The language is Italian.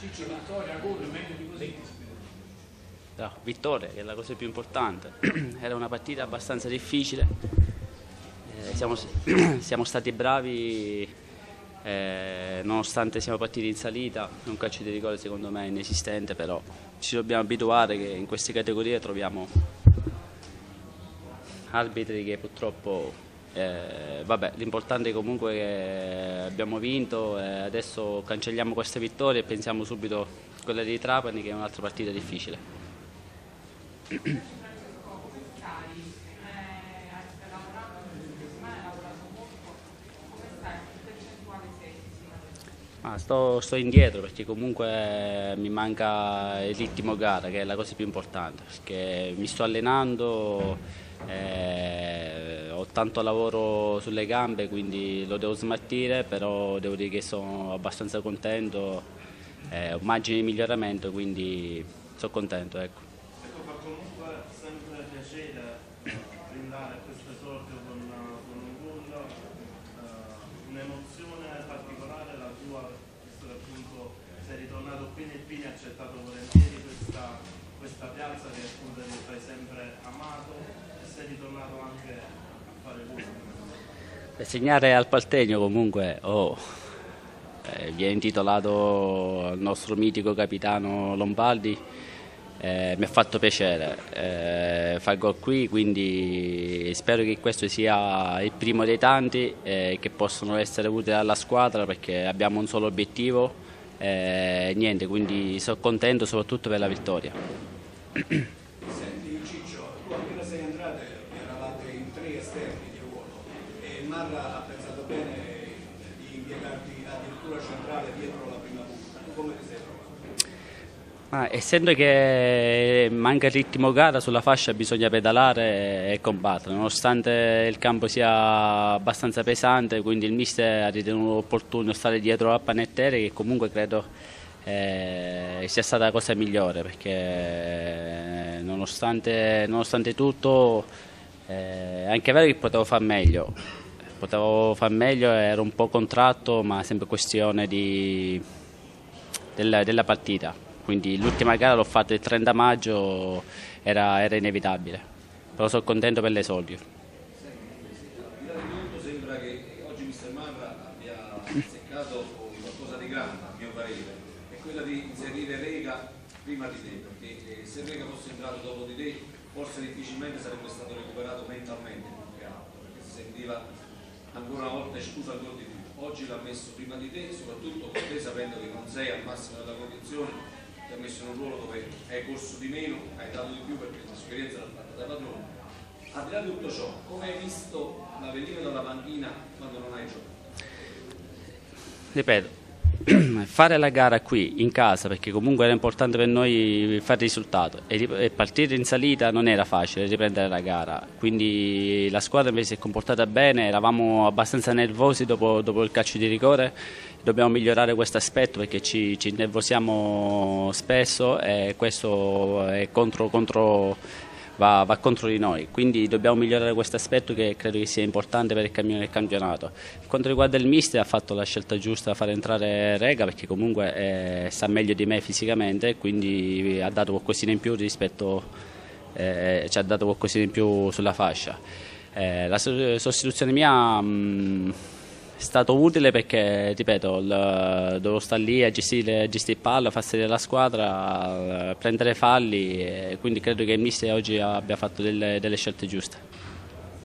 Ciccio, vittoria, gol, meglio di così. No, vittoria, che è la cosa più importante. Era una partita abbastanza difficile. Eh, siamo, siamo, stati bravi eh, nonostante siamo partiti in salita. Un calcio di rigore secondo me è inesistente, però ci dobbiamo abituare che in queste categorie troviamo arbitri che purtroppo eh, vabbè, l'importante è comunque che abbiamo vinto e adesso cancelliamo queste vittorie e pensiamo subito a quella di Trapani che è un'altra partita difficile. Ah, sto, sto, indietro perché comunque mi manca il ritmo gara che è la cosa più importante perché mi sto allenando eh, ho tanto lavoro sulle gambe quindi lo devo smaltire però devo dire che sono abbastanza contento eh, ho margine di miglioramento quindi sono contento ecco. Ecco, fa comunque sempre piacere brindare questo esordio con, con un gol, uh, un'emozione particolare la tua, visto che appunto sei ritornato qui nel Pini e accettato volentieri questa, questa piazza che appunto hai sempre amato e sei ritornato anche. Segnare al Paltegno comunque oh, eh, viene intitolato al nostro mitico capitano Lombardi eh, mi ha fatto piacere eh, fare gol qui, quindi spero che questo sia il primo dei tanti eh, che possono essere utili alla squadra perché abbiamo un solo obiettivo e niente, quindi sono contento soprattutto per la vittoria. Senti Ciccio, tu appena sei entrate eravate in tre esterni di ruolo e Marra ha pensato bene di impiegarti addirittura centrale dietro la prima punta, come ti sei trovato? Ah, essendo che manca il ritmo gara sulla fascia bisogna pedalare e combattere, nonostante il campo sia abbastanza pesante, quindi il mister ha ritenuto opportuno stare dietro la panettere che comunque credo eh, sia stata la cosa migliore perché eh, nonostante, nonostante tutto eh, è anche vero che potevo far meglio, potevo far meglio, ero un po' contratto ma sempre questione di, della, della partita. Quindi l'ultima gara l'ho fatta il 30 maggio, era, era inevitabile, però sono contento per l'esordio. sembra che oggi mister Marra abbia seccato qualcosa di grande, a mio parere, è quella di inserire Rega prima di te, perché se Rega fosse entrato dopo di te forse difficilmente sarebbe stato recuperato mentalmente più che altro, perché si sentiva ancora una volta escluso ancora di più. Oggi l'ha messo prima di te, soprattutto con te sapendo che non sei al massimo della condizione ti ha messo in un ruolo dove hai corso di meno, hai dato di più perché l'esperienza l'ha fatta da padrone. Al di là di tutto ciò, come hai visto la venire dalla panchina quando non hai giocato? Ripeto, fare la gara qui in casa perché comunque era importante per noi fare risultato. E partire in salita non era facile riprendere la gara. Quindi la squadra invece si è comportata bene eravamo abbastanza nervosi dopo, dopo il calcio di rigore. Dobbiamo migliorare questo aspetto perché ci, ci nervosiamo spesso e questo è contro, contro va, va, contro di noi, quindi dobbiamo migliorare questo aspetto che credo che sia importante per il cammino del campionato. Per quanto riguarda il mister ha fatto la scelta giusta a far entrare Rega perché comunque eh, sta meglio di me fisicamente, quindi ha dato qualcosina in più rispetto, eh, ci ha dato qualcosina in più sulla fascia. Eh, la sostituzione mia... Mh, è stato utile perché, ripeto, il, devo stare lì a gestire, a gestire il palla, far sedere la squadra, prendere falli quindi credo che il mister oggi abbia fatto delle, delle scelte giuste.